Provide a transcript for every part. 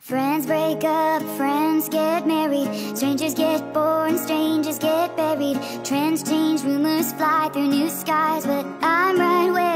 Friends break up, friends get married Strangers get born, strangers get buried. Trends change, rumors fly through new skies But I'm right where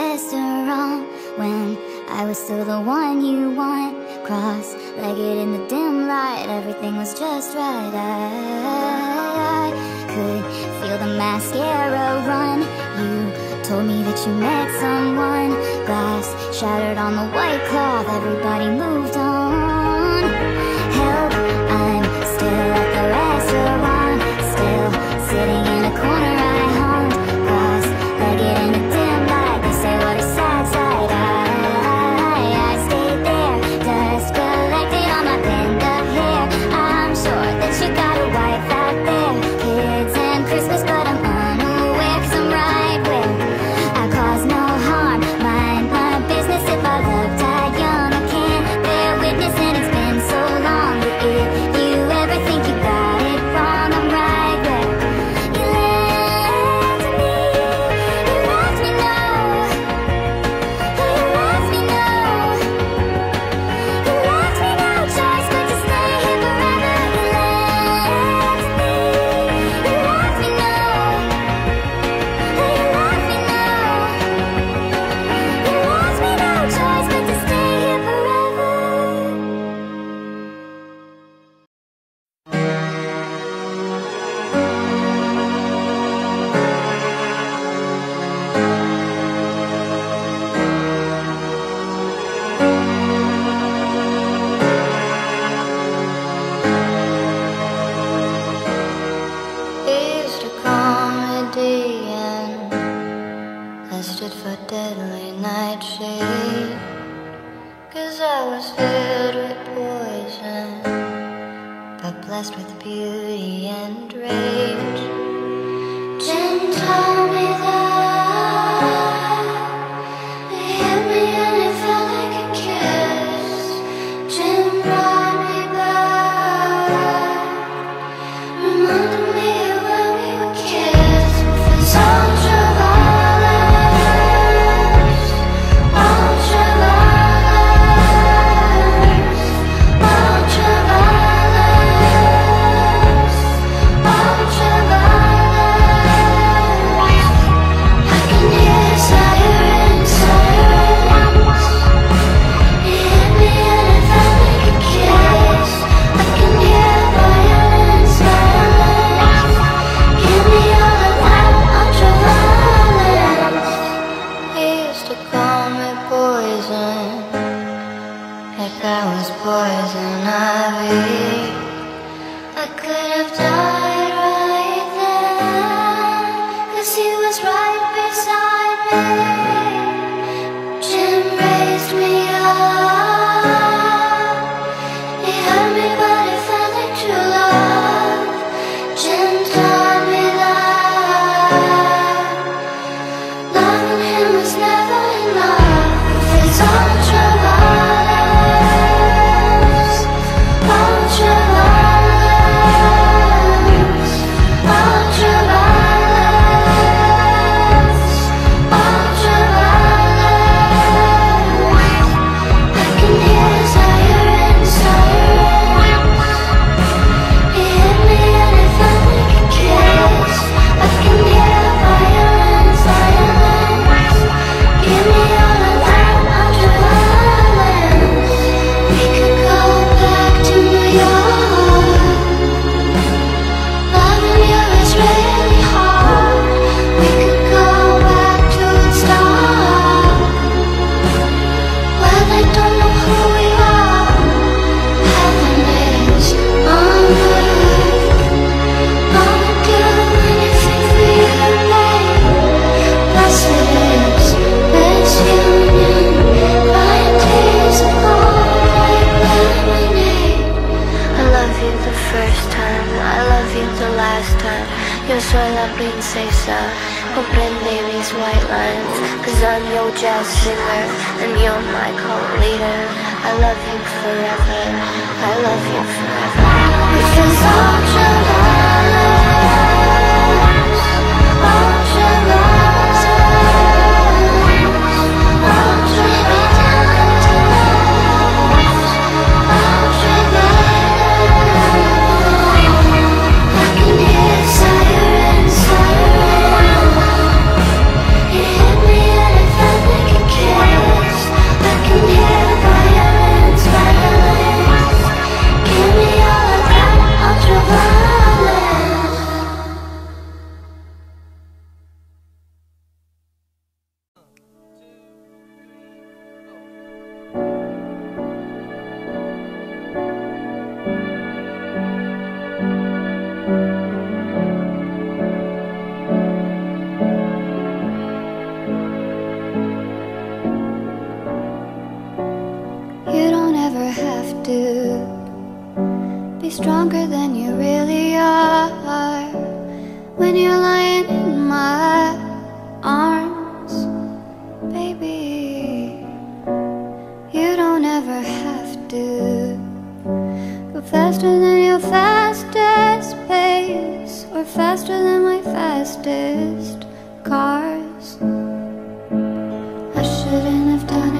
restaurant When I was still the one you want. Cross-legged in the dim light Everything was just right. I, I could feel the mascara run. You told me that you met someone. Glass shattered on the white cloth Everybody moved on. I shouldn't have done it,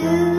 You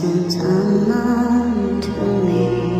seems unknown to me.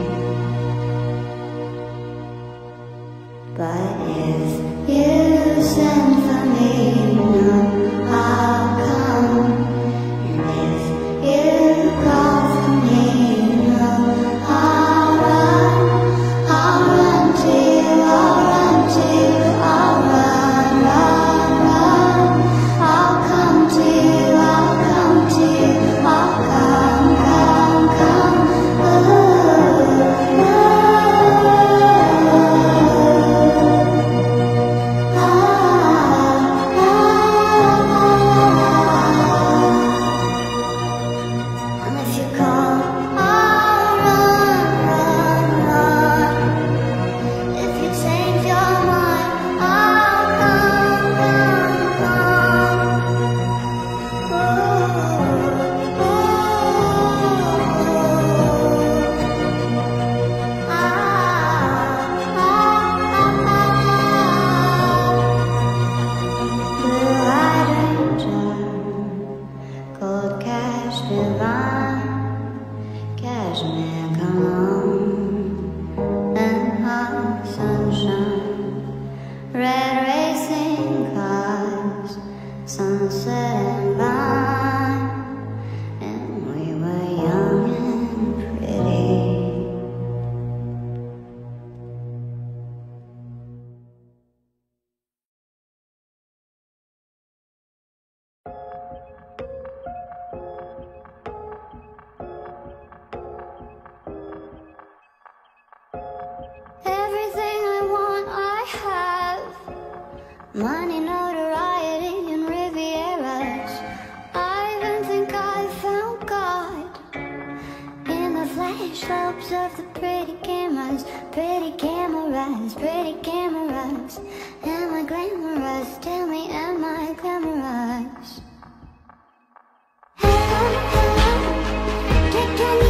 funny notoriety in Rivieras. I even think I found God in the flash lobes of the pretty cameras, pretty cameras, pretty cameras. Am I glamorous? Tell me, am I glamorous? Hey, hey, hey, hey,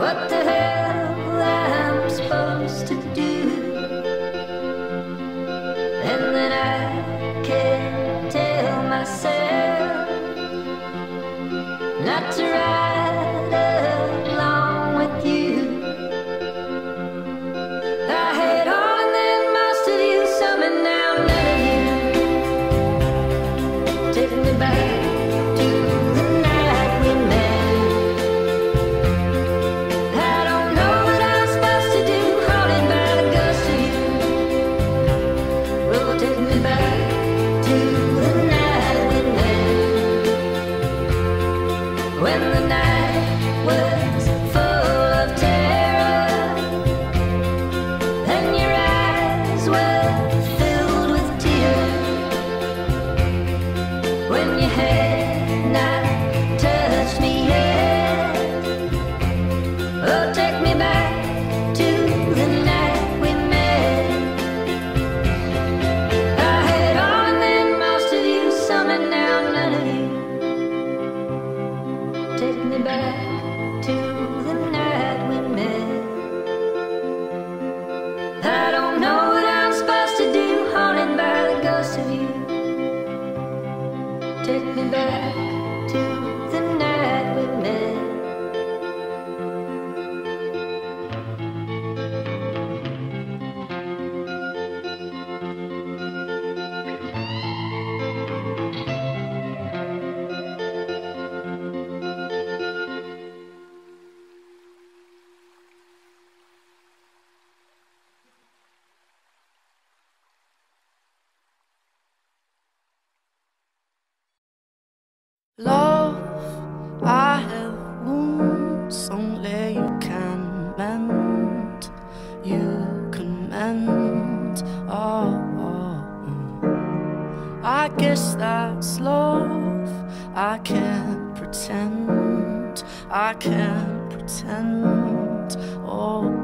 What the hell? that's love. I can't pretend, I can't pretend. Oh.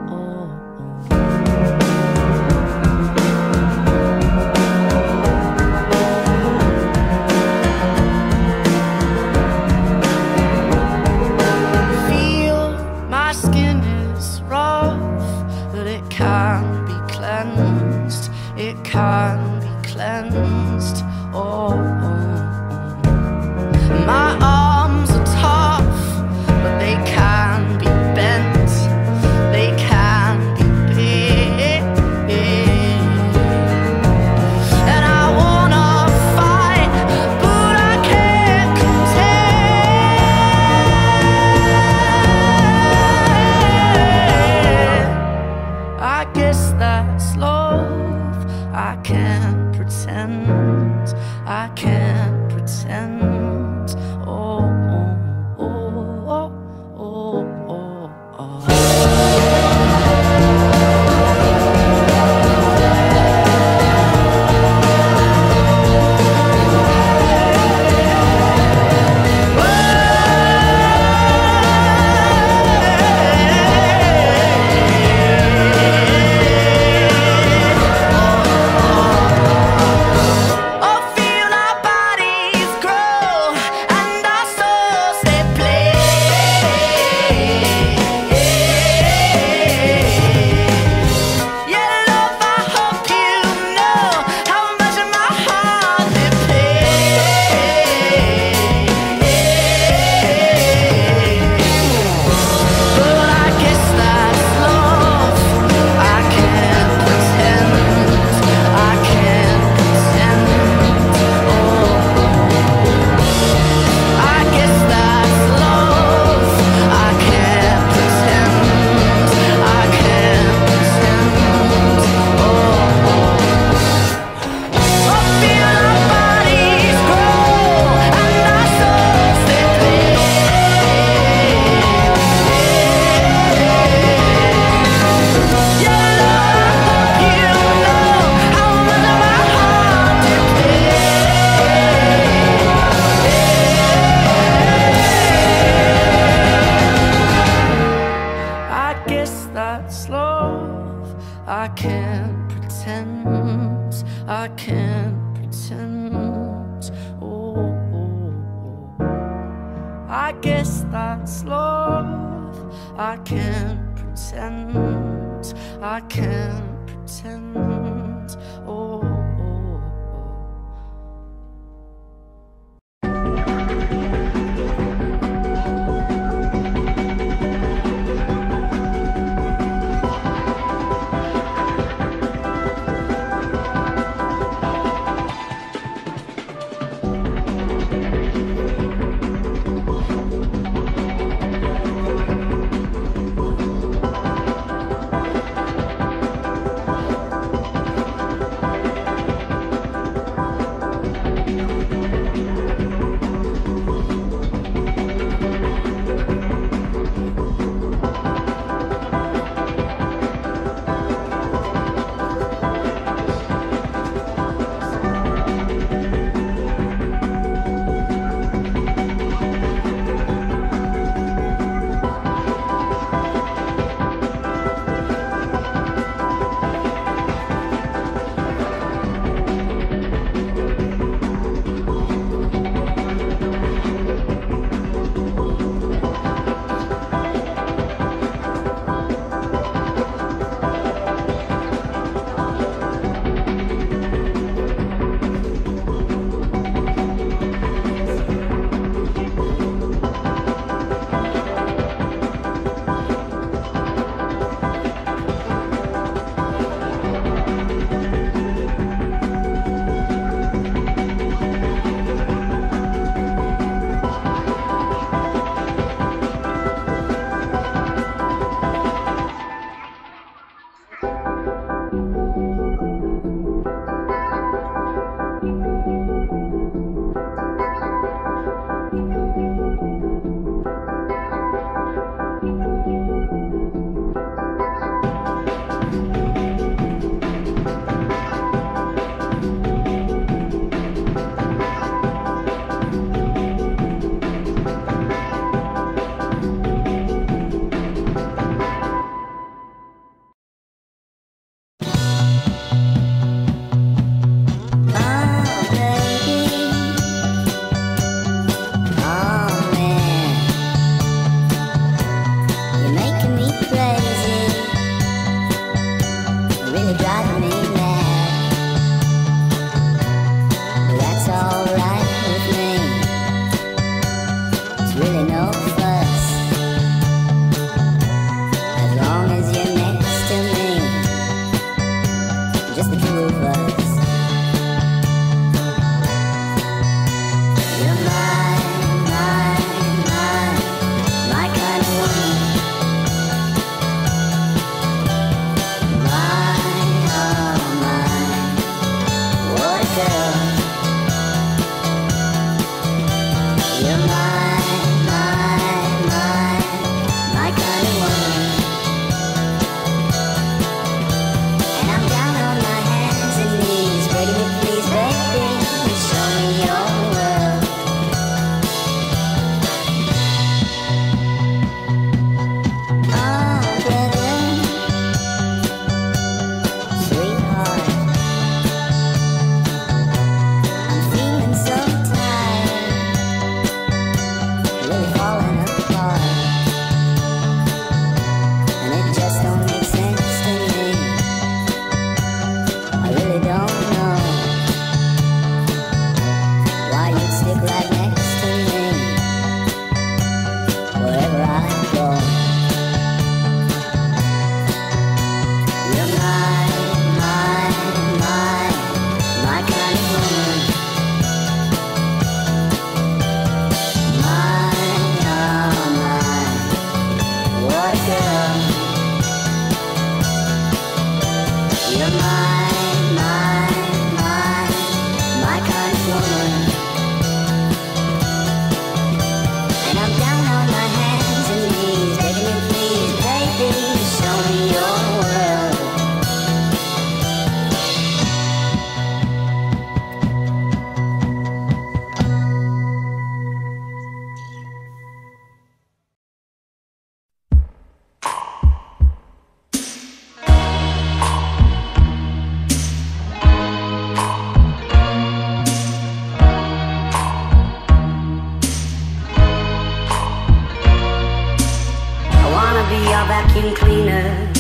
Vacuum cleaner,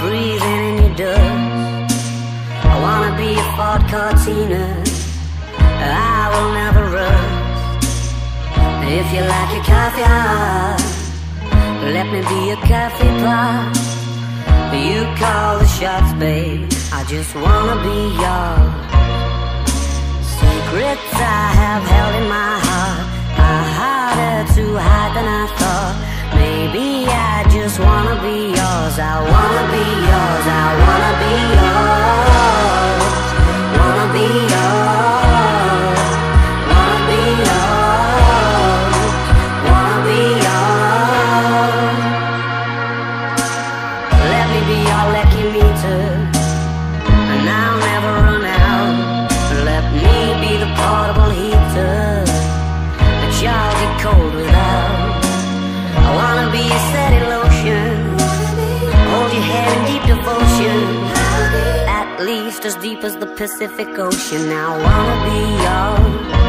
breathing in your dust. I wanna be a Ford Cortina. I will never rust. If you like your coffee hot, let me be a coffee pot. You call the shots, babe. I just wanna be yours. Secrets I have held in my heart are harder to hide than I thought. Maybe I just wanna be yours. I wanna be yours. I wanna be yours. Wanna be yours. Pacific Ocean. I wanna be yours.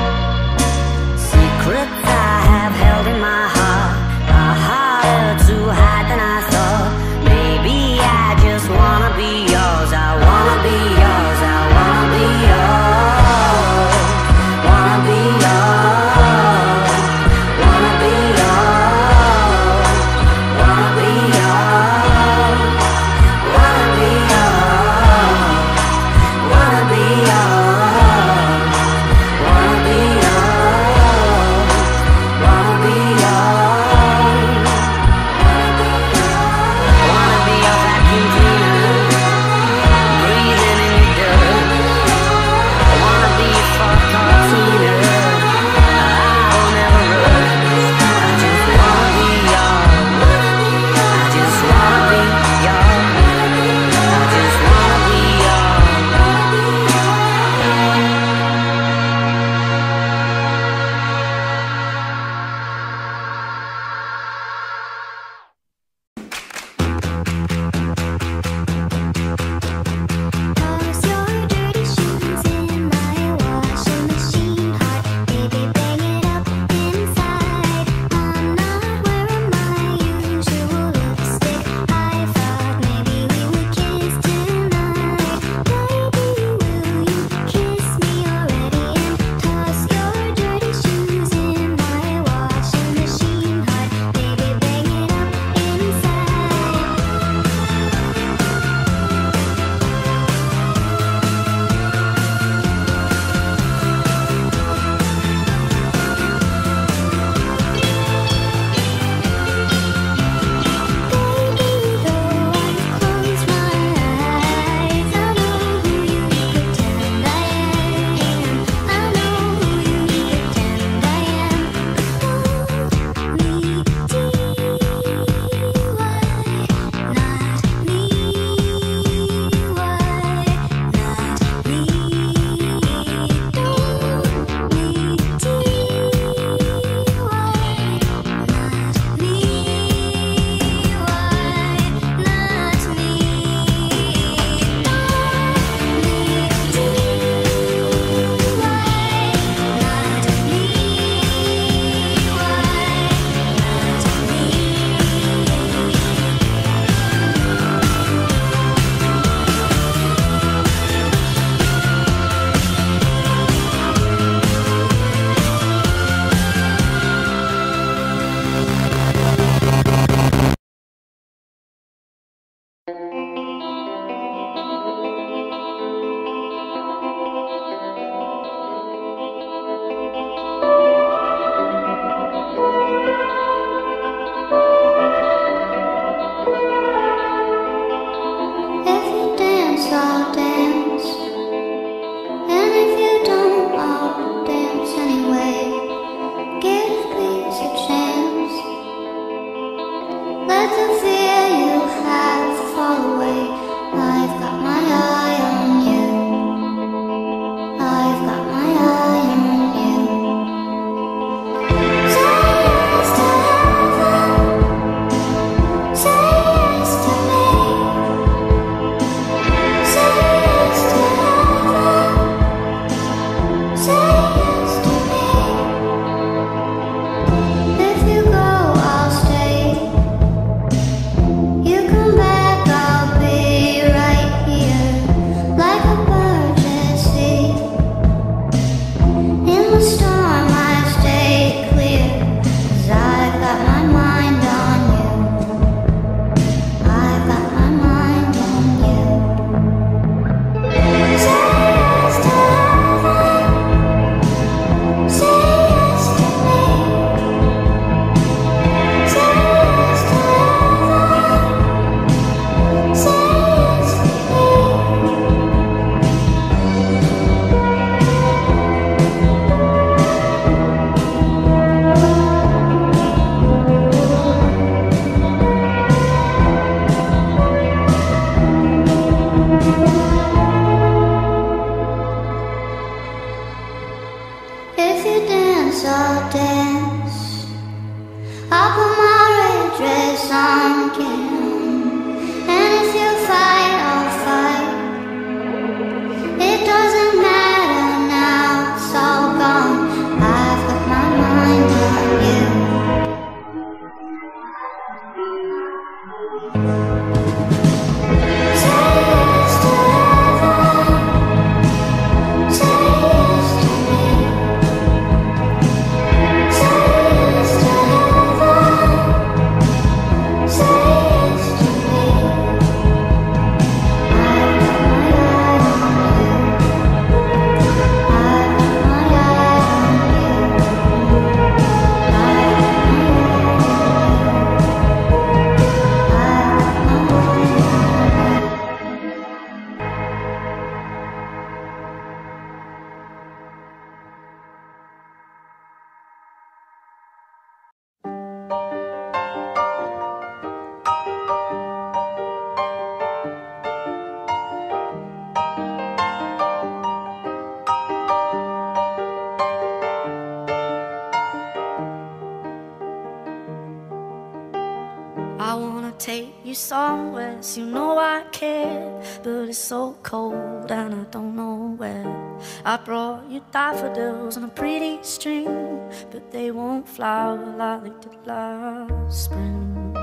Flower like did last spring.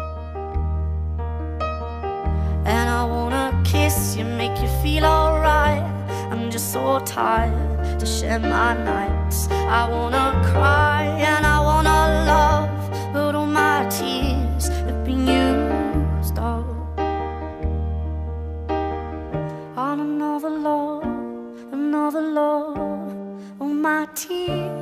And I wanna kiss you, make you feel alright. I'm just so tired to share my nights. I wanna cry and I wanna love, but all my tears have been used up on another love, another love. All my tears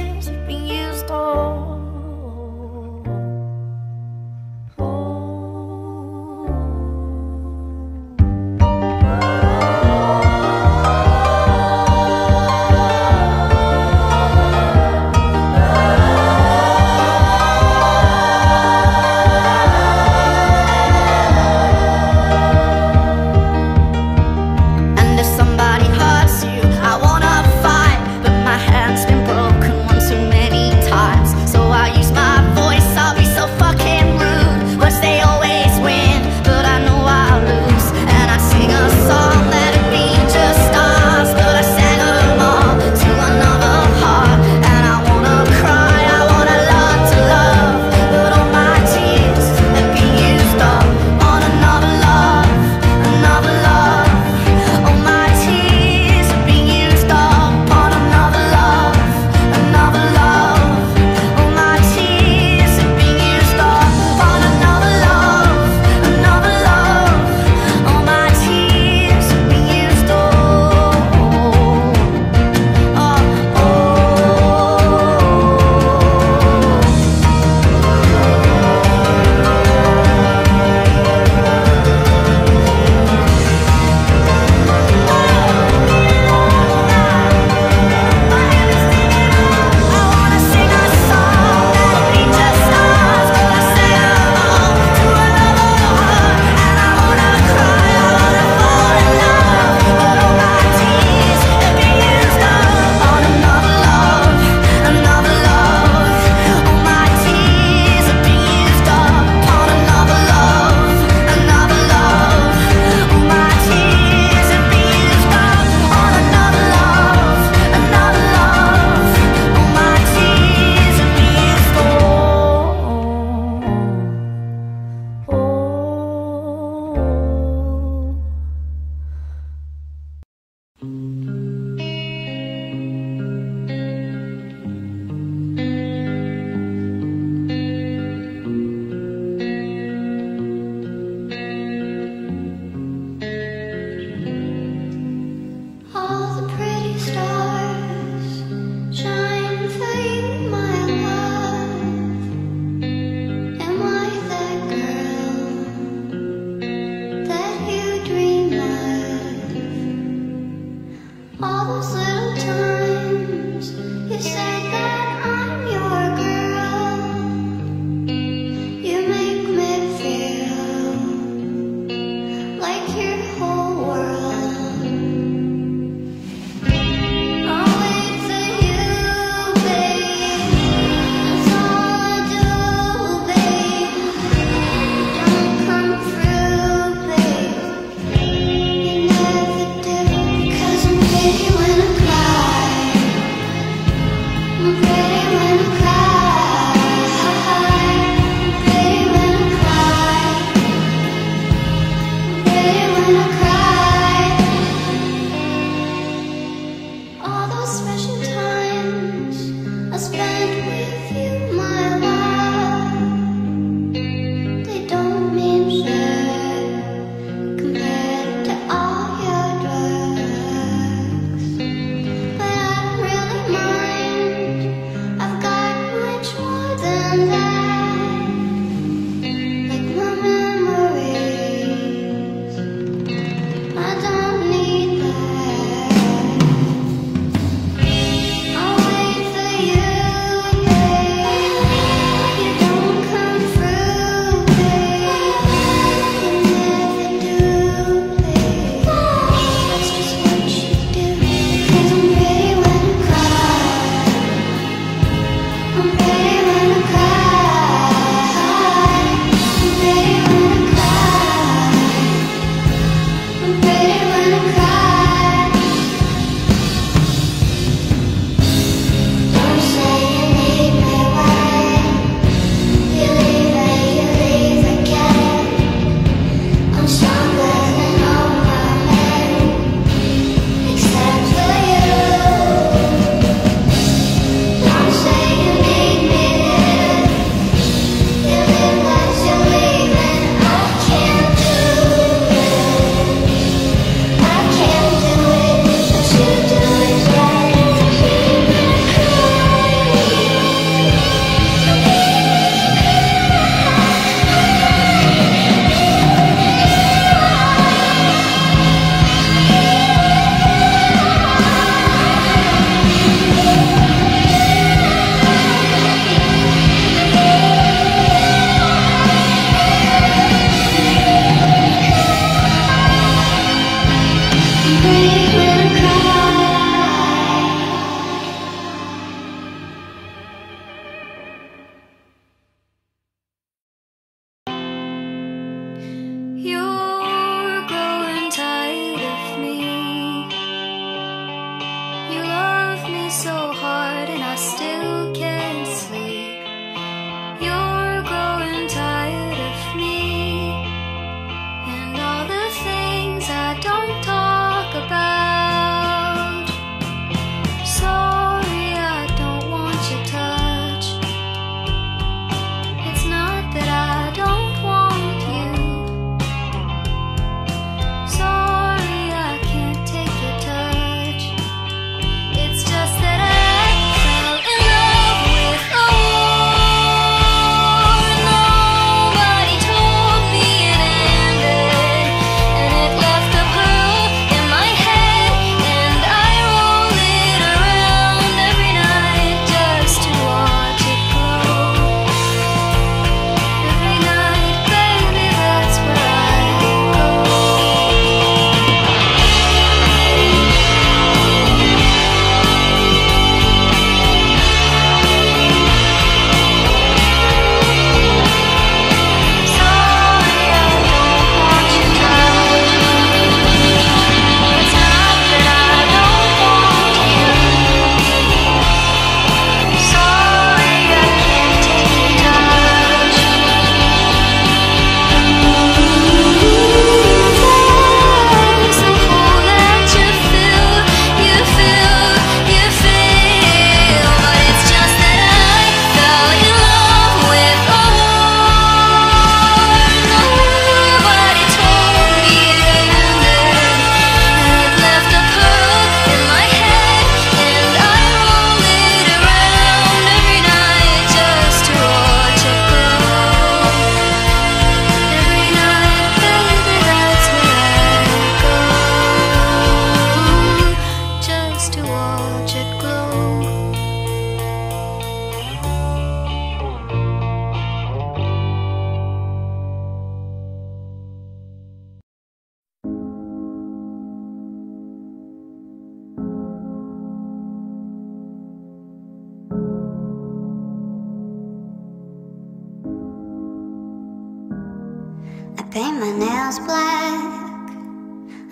paint my nails black.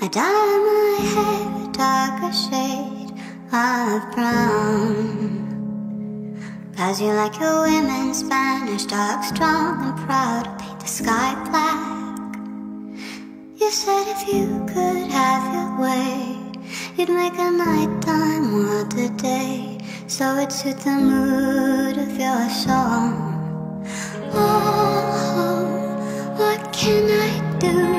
I dye my hair a darker shade of brown. Cause you like your women Spanish, dark, strong, and proud. Paint the sky black. You said if you could have your way, you'd make a nighttime world a day. So it suits the mood of your song. Oh, do?